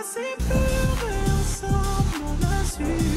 Assez peur et ensemble on a su